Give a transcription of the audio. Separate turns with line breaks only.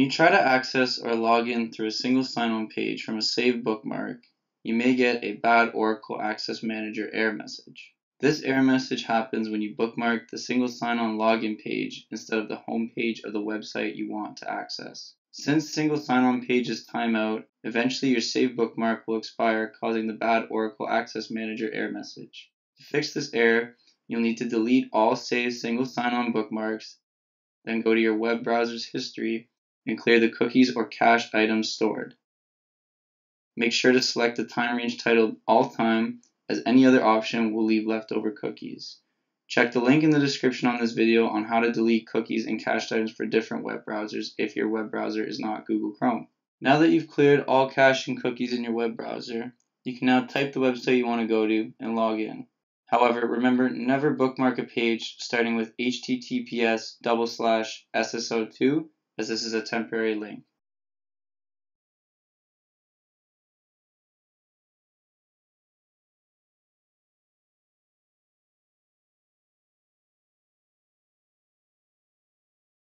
you try to access or log in through a single sign-on page from a saved bookmark, you may get a bad Oracle Access Manager error message. This error message happens when you bookmark the single sign-on login page instead of the home page of the website you want to access. Since single sign-on pages time out, eventually your saved bookmark will expire causing the bad Oracle Access Manager error message. To fix this error, you'll need to delete all saved single sign-on bookmarks, then go to your web browser's history and clear the cookies or cached items stored. Make sure to select the time range titled All Time as any other option will leave leftover cookies. Check the link in the description on this video on how to delete cookies and cached items for different web browsers if your web browser is not Google Chrome. Now that you've cleared all cache and cookies in your web browser, you can now type the website you want to go to and log in. However, remember never bookmark a page starting with https double slash sso2 as this is a temporary link.